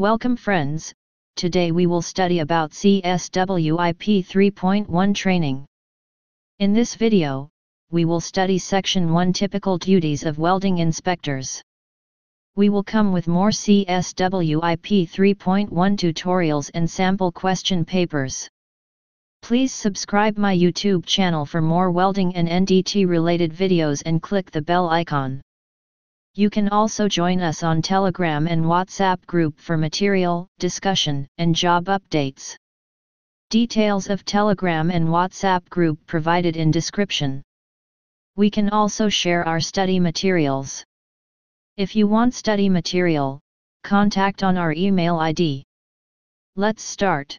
Welcome friends, today we will study about CSWIP 3.1 training. In this video, we will study section 1 typical duties of welding inspectors. We will come with more CSWIP 3.1 tutorials and sample question papers. Please subscribe my YouTube channel for more welding and NDT related videos and click the bell icon. You can also join us on Telegram and WhatsApp group for material, discussion, and job updates. Details of Telegram and WhatsApp group provided in description. We can also share our study materials. If you want study material, contact on our email ID. Let's start.